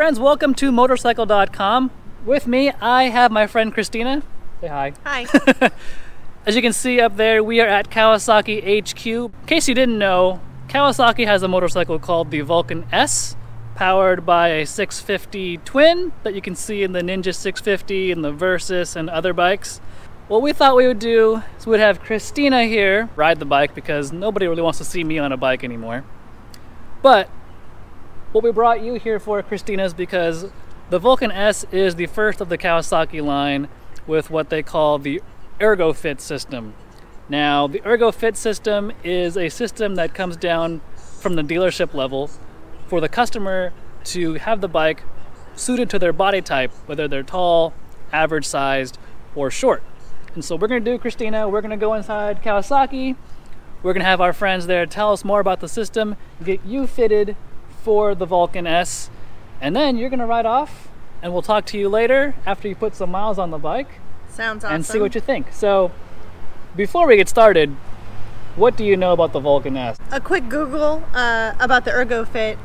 friends, welcome to motorcycle.com. With me, I have my friend Christina. Say hi. Hi. As you can see up there, we are at Kawasaki HQ. In case you didn't know, Kawasaki has a motorcycle called the Vulcan S, powered by a 650 twin that you can see in the Ninja 650 and the Versys and other bikes. What we thought we would do is we'd have Christina here ride the bike because nobody really wants to see me on a bike anymore. But what we brought you here for, Christina, is because the Vulcan S is the first of the Kawasaki line with what they call the ErgoFit system. Now, the ErgoFit system is a system that comes down from the dealership level for the customer to have the bike suited to their body type, whether they're tall, average sized, or short. And so we're gonna do, Christina, we're gonna go inside Kawasaki. We're gonna have our friends there tell us more about the system, get you fitted for the Vulcan S, and then you're gonna ride off and we'll talk to you later after you put some miles on the bike Sounds awesome. and see what you think. So, before we get started, what do you know about the Vulcan S? A quick Google uh, about the ErgoFit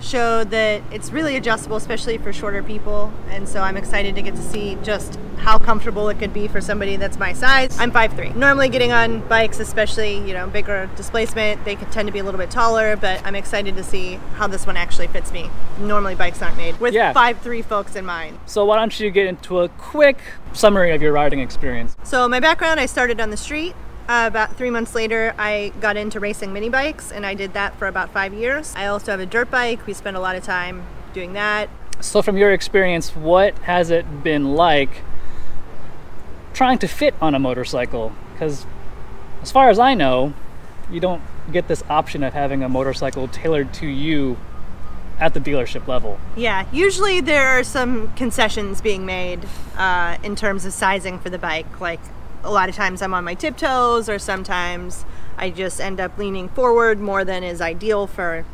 showed that it's really adjustable, especially for shorter people. And so I'm excited to get to see just how comfortable it could be for somebody that's my size. I'm 5'3". Normally getting on bikes, especially, you know, bigger displacement, they could tend to be a little bit taller, but I'm excited to see how this one actually fits me. Normally bikes aren't made with Yeah. 5'3 folks in mind. So, why don't you get into a quick summary of your riding experience? So my background, I started on the street. Uh, about three months later, I got into racing mini bikes, and I did that for about five years. I also have a dirt bike. We spend a lot of time doing that. So, from your experience, what has it been like trying to fit on a motorcycle? Because, as far as I know, you don't get this option of having a motorcycle tailored to you at the dealership level. Yeah, usually there are some concessions being made uh, in terms of sizing for the bike. Like a lot of times I'm on my tiptoes, or sometimes I just end up leaning forward more than is ideal for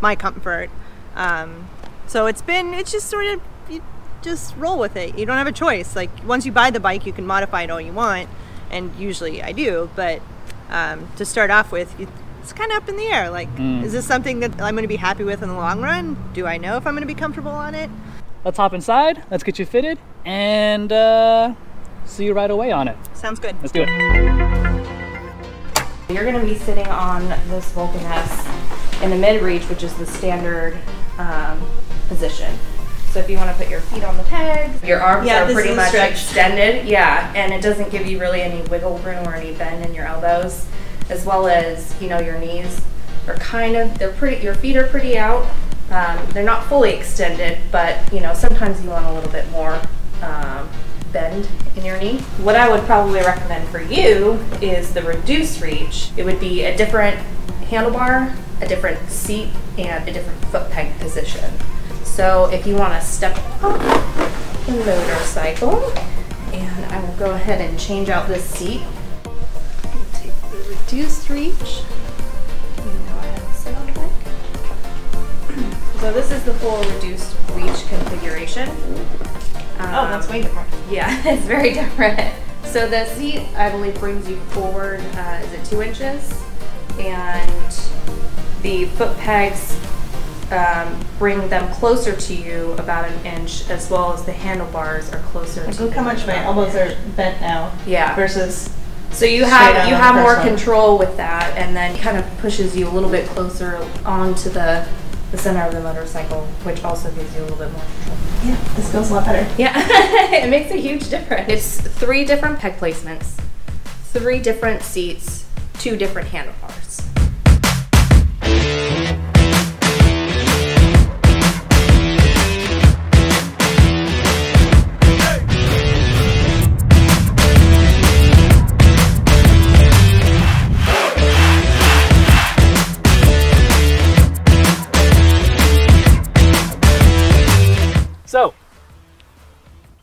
my comfort. Um, so it's been, it's just sort of, you just roll with it. You don't have a choice. Like once you buy the bike, you can modify it all you want, and usually I do. But um, to start off with, it's kind of up in the air. Like, is this something that I'm going to be happy with in the long run? Do I know if I'm going to be comfortable on it? Let's hop inside, let's get you fitted, and uh, see you right away on it. Sounds good. Let's do it. You're going to be sitting on this Vulcan S in the mid reach, which is the standard um, position. So if you want to put your feet on the pegs, your arms Yeah, are pretty much stretched. extended. Yeah, and it doesn't give you really any wiggle room or any bend in your elbows, as well as you know your knees are kind of they're pretty. Your feet are pretty out. Um, they're not fully extended, but you know sometimes you want a little bit more. Um, bend in your knee. What I would probably recommend for you is the reduced reach. It would be a different handlebar, a different seat, and a different foot peg position. So if you want to step up the motorcycle, and I will go ahead and change out this seat. Take the reduced reach. So this is the full reduced reach configuration. Oh, that's Um, way different. yeah, it's very different. So the seat, I believe, brings you forward, uh, is it two inches? And the foot pegs um, bring them closer to you about an inch, as well as the handlebars are closer to you. Look how much my elbows are bent now Yeah. versus So you have you have more one. control with that, and then it kind of pushes you a little bit closer onto the the center of the motorcycle, which also gives you a little bit more control. yeah, this feels a lot better. Yeah, it makes a huge difference. It's three different peg placements, three different seats, two different handlebars.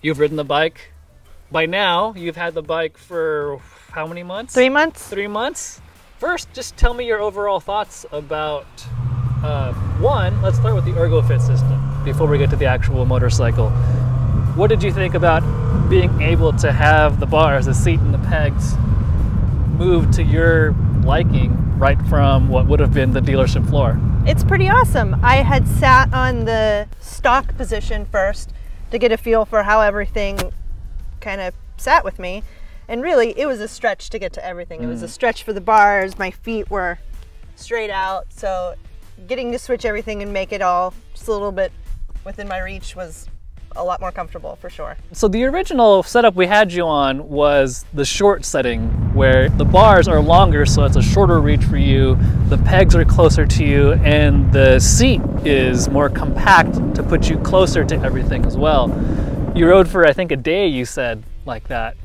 You've ridden the bike. By now, you've had the bike for how many months? Three months? Three months? First, just tell me your overall thoughts about uh, one, let's start with the ErgoFit system before we get to the actual motorcycle. What did you think about being able to have the bars, the seat, and the pegs move to your liking right from what would have been the dealership floor? It's pretty awesome. I had sat on the stock position first to get a feel for how everything kind of sat with me. And really, it was a stretch to get to everything. It was a mm. stretch for the bars. My feet were straight out. So getting to switch everything and make it all just a little bit within my reach was a lot more comfortable for sure. So the original setup we had you on was the short setting where the bars are longer so it's a shorter reach for you, the pegs are closer to you and the seat is more compact to put you closer to everything as well. You rode for I think a day you said like that.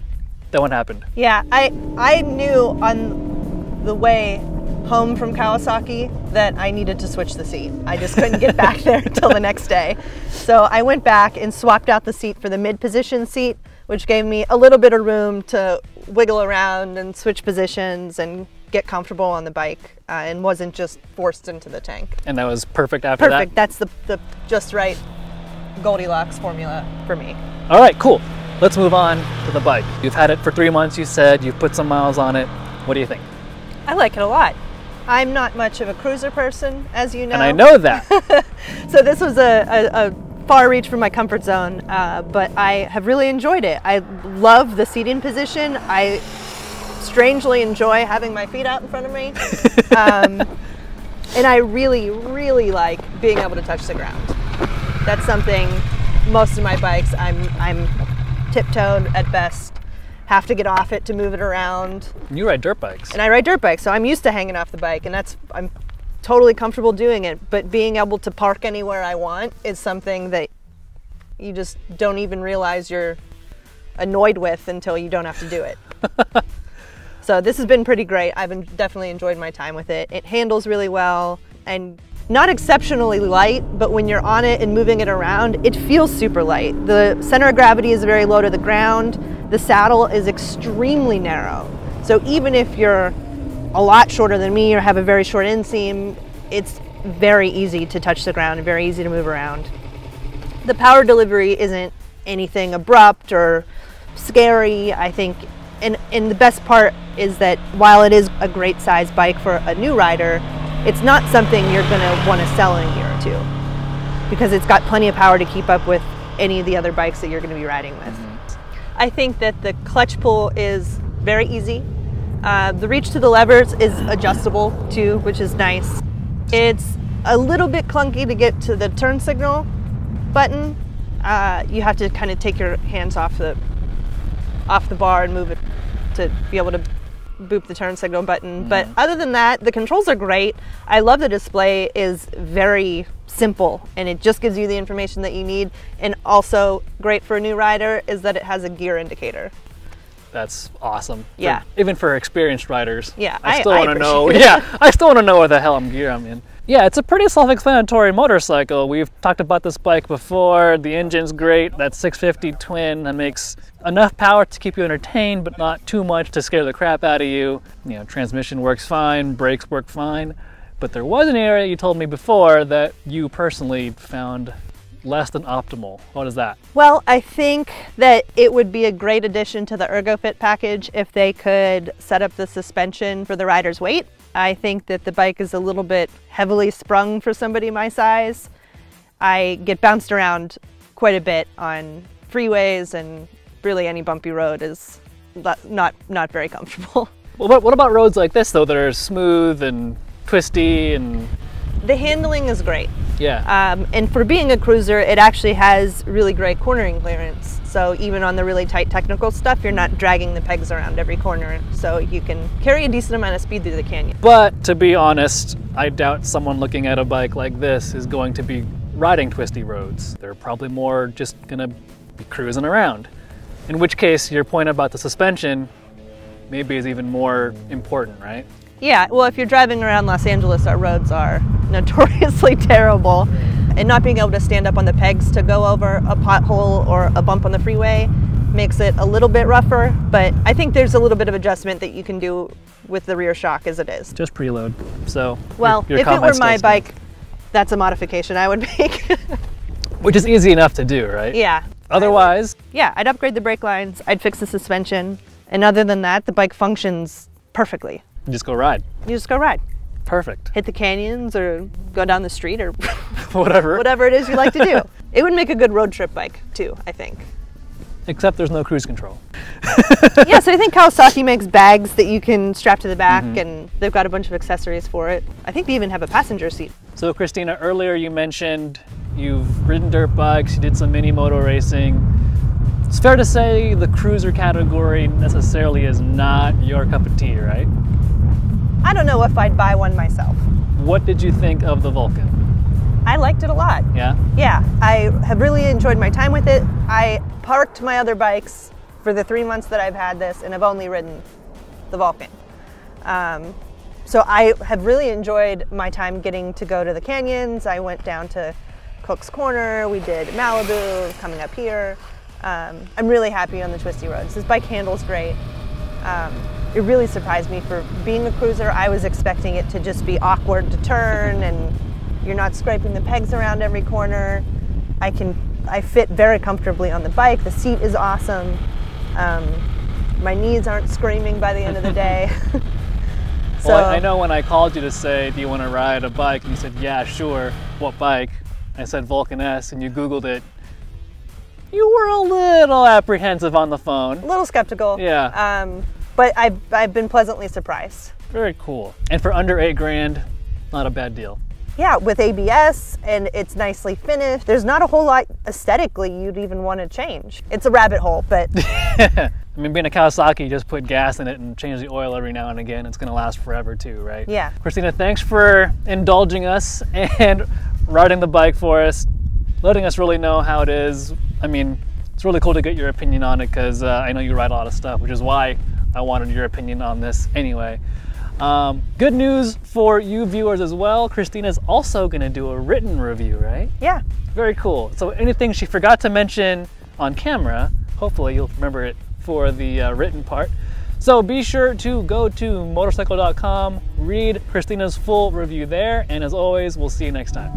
Then what happened? Yeah, I I knew on the way home from Kawasaki that I needed to switch the seat. I just couldn't get back there until the next day. So I went back and swapped out the seat for the mid position seat, which gave me a little bit of room to wiggle around and switch positions and get comfortable on the bike uh, and wasn't just forced into the tank. And that was perfect after Perfect. that? That's the, the just right Goldilocks formula for me. All right, cool. Let's move on to the bike. You've had it for three months, you said. You've put some miles on it. What do you think? I like it a lot. I'm not much of a cruiser person, as you know. And I know that. so this was a, a, a far reach from my comfort zone, uh, but I have really enjoyed it. I love the seating position. I strangely enjoy having my feet out in front of me. um, and I really, really like being able to touch the ground. That's something most of my bikes I'm, I'm tiptoed at best, have to get off it to move it around. you ride dirt bikes. And I ride dirt bikes, so I'm used to hanging off the bike, and that's I'm totally comfortable doing it. But being able to park anywhere I want is something that you just don't even realize you're annoyed with until you don't have to do it. so this has been pretty great. I've definitely enjoyed my time with it. It handles really well and not exceptionally light, but when you're on it and moving it around, it feels super light. The center of gravity is very low to the ground. The saddle is extremely narrow. So even if you're a lot shorter than me or have a very short inseam, it's very easy to touch the ground and very easy to move around. The power delivery isn't anything abrupt or scary. I think, and, and the best part is that while it is a great size bike for a new rider, it's not something you're going to want to sell in a year or two because it's got plenty of power to keep up with any of the other bikes that you're going to be riding with. I think that the clutch pull is very easy. Uh, the reach to the levers is adjustable too, which is nice. It's a little bit clunky to get to the turn signal button. Uh, you have to kind of take your hands off the off the bar and move it to be able to boop the turn signal button. But other than that, the controls are great. I love the display is very simple and it just gives you the information that you need. And also great for a new rider is that it has a gear indicator. That's awesome. For- Yeah. even for experienced riders. Yeah, I still want to know. Yeah, I still want to know what the hell I'm gear I'm in. Yeah, it's a pretty self-explanatory motorcycle. We've talked about this bike before. The engine's great. That 650 twin that makes enough power to keep you entertained, but not too much to scare the crap out of you. You know, transmission works fine, brakes work fine. But there was an area you told me before that you personally found less than optimal. What is that? Well, I think that it would be a great addition to the ErgoFit package if they could set up the suspension for the rider's weight. I think that the bike is a little bit heavily sprung for somebody my size. I get bounced around quite a bit on freeways and really any bumpy road is not not, very comfortable. Well, what, what about roads like this though that are smooth and twisty and The handling is great. yeah? Um, and for being a cruiser, it actually has really great cornering clearance. So even on the really tight technical stuff, you're not dragging the pegs around every corner. So you can carry a decent amount of speed through the canyon. But to be honest, I doubt someone looking at a bike like this is going to be riding twisty roads. They're probably more just gonna be cruising around. In which case, your point about the suspension maybe is even more important, right? Yeah, well, if you're driving around Los Angeles, our roads are notoriously terrible. And not being able to stand up on the pegs to go over a pothole or a bump on the freeway makes it a little bit rougher. But I think there's a little bit of adjustment that you can do with the rear shock as it is. Just preload. So, Well, your- your if it were my bike, that's a modification I would make. which is easy enough to do, right? yeah. Otherwise, Yeah, I'd upgrade the brake lines, I'd fix the suspension, and other than that, the bike functions perfectly. you just go ride. You just go ride. Perfect. hit the canyons or go down the street or Whatever. whatever it is you like to do. It would make a good road trip bike too, I think. Except there's no cruise control. yeah, so I think Kawasaki makes bags that you can strap to the back mm-hmm. and they've got a bunch of accessories for it. I think they even have a passenger seat. So, Christina, earlier you mentioned you've ridden dirt bikes, you did some mini moto racing. It's fair to say the cruiser category necessarily is not your cup of tea, right? I don't know if I'd buy one myself. What did you think of the Vulcan? I liked it a lot. Yeah? Yeah, I have really enjoyed my time with it. I parked my other bikes for the three months that I've had this and I've only ridden the Vulcan. Um, so I have really enjoyed my time getting to go to the canyons. I went down to Cook's Corner, we did Malibu, coming up here. Um, I'm really happy on the twisty roads. This bike handles great. Um, it really surprised me for being a cruiser. I was expecting it to just be awkward to turn and you're not scraping the pegs around every corner. I can, I fit very comfortably on the bike. The seat is awesome. Um, my knees aren't screaming by the end of the day. so Well, I I know when I called you to say, Do you want to ride a bike? And you said, Yeah, sure. What bike? I said Vulcan S, and you Googled it. You were a little apprehensive on the phone. a little skeptical. Yeah. Um, but I've, I've been pleasantly surprised. Very cool. And for under eight grand, not a bad deal. Yeah, with ABS and it's nicely finished. There's not a whole lot aesthetically you'd even want to change. It's a rabbit hole, but I mean, being a Kawasaki, you just put gas in it and change the oil every now and again. It's going to last forever, too, right? Yeah. Christina, thanks for indulging us and riding the bike for us, letting us really know how it is. I mean, it's really cool to get your opinion on it because uh, I know you ride a lot of stuff, which is why I wanted your opinion on this anyway. Um, good news for you viewers as well. Christina's also going to do a written review, right? yeah. Very cool. So anything she forgot to mention on camera, hopefully you'll remember it for the uh, written part. So be sure to go to motorcycle.com, read Christina's full review there, and as always, we'll see you next time.